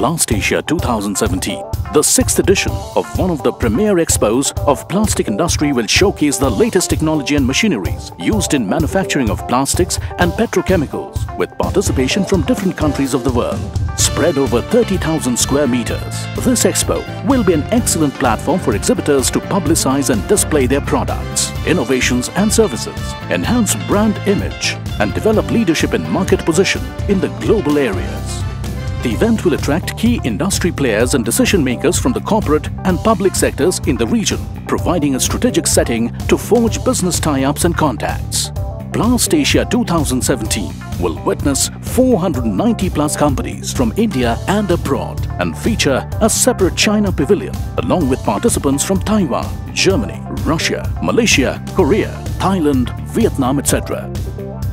PlastAsia 2017. The sixth edition of one of the premier expos of plastic industry will showcase the latest technology and machineries used in manufacturing of plastics and petrochemicals with participation from different countries of the world. Spread over 30,000 square meters, this expo will be an excellent platform for exhibitors to publicize and display their products, innovations and services, enhance brand image and develop leadership and market position in the global areas. The event will attract key industry players and decision makers from the corporate and public sectors in the region, providing a strategic setting to forge business tie-ups and contacts. PlastAsia 2017 will witness 490 plus companies from India and abroad and feature a separate China pavilion along with participants from Taiwan, Germany, Russia, Malaysia, Korea, Thailand, Vietnam, etc.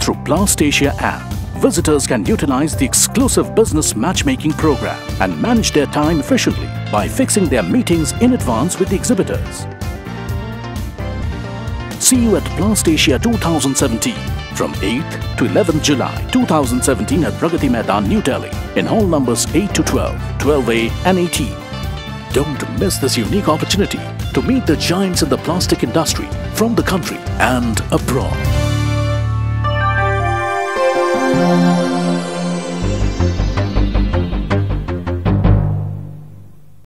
Through PlastAsia app, visitors can utilize the exclusive business matchmaking program and manage their time efficiently by fixing their meetings in advance with the exhibitors. See you at PlastAsia 2017 from 8th to 11th July 2017 at Pragati Maidan, New Delhi in hall numbers 8 to 12, 12A and 18. Don't miss this unique opportunity to meet the giants in the plastic industry from the country and abroad.